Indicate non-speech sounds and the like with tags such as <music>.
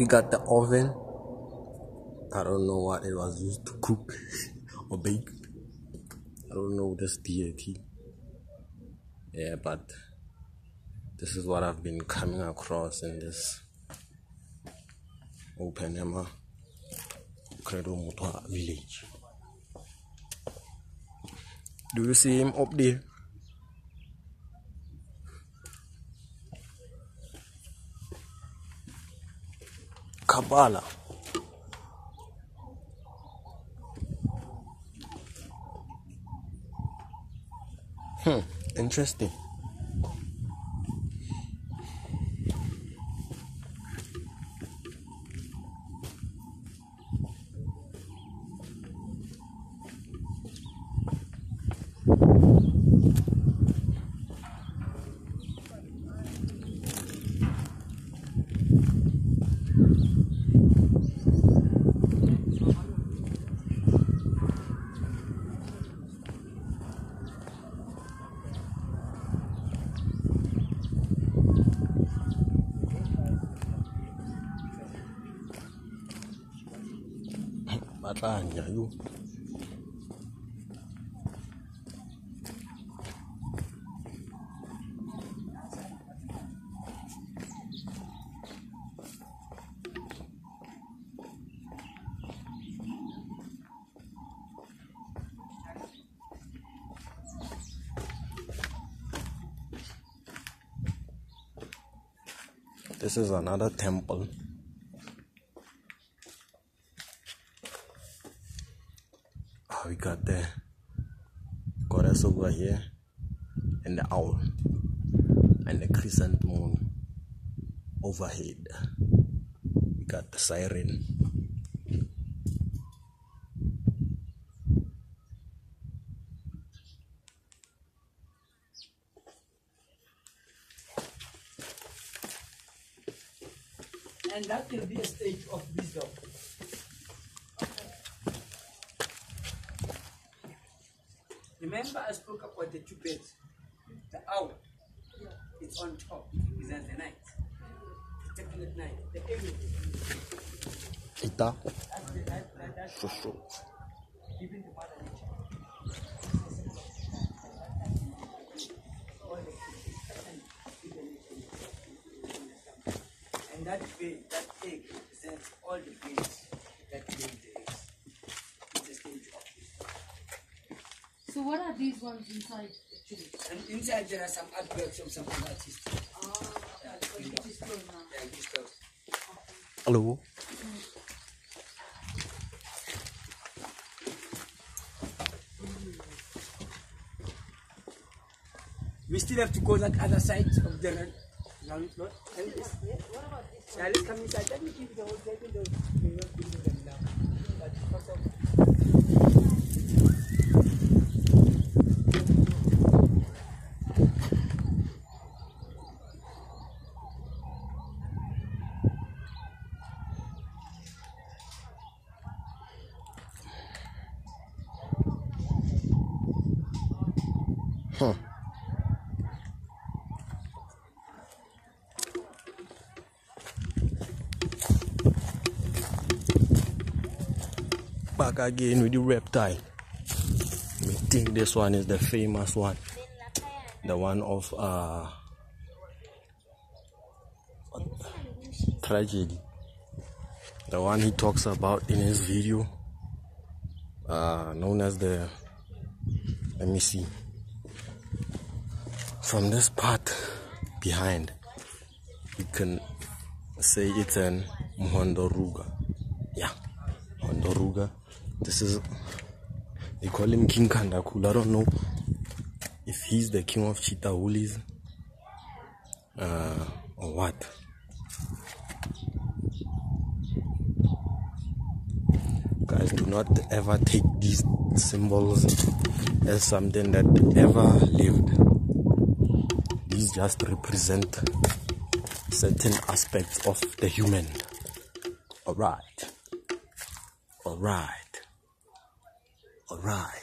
we got the oven. I don't know what it was used to cook <laughs> or bake. I don't know this deity yeah but this is what i've been coming across in this open emma credo mutwa village. Do you see him up there Kabbalah. Hmm, interesting. Batlanya yo. This is another temple. We got the goddess over here, and the owl, and the crescent moon overhead. We got the siren. And that will be a stage of wisdom. Remember, I spoke about the two beds. The owl, it's on top, it represents the night. The definite night. The evening, Ita, that's the night, that, that's shushu. giving the mother nature. And that bed, that egg represents all the beds that lay the eggs. It's a stage of wisdom. So what are these ones inside actually? And inside there are some artworks from some other artists. Ah, so you just go now. They are Hello. We still have to go that other side of the round round floor. And this, yeah, let's come inside. Let me give you the whole thing. We're not building them now. But because of Huh. Back again with the reptile. We think this one is the famous one. The one of uh tragedy. The one he talks about in his video. Uh known as the let me see from this part behind you can say it's an Mhondoruga. Yeah Mhondoruga. This is they call him King Kandakul I don't know if he's the king of Chitahulis uh, or what. Guys do not ever take these symbols as something that ever lived just represent certain aspects of the human. Alright. Alright. Alright.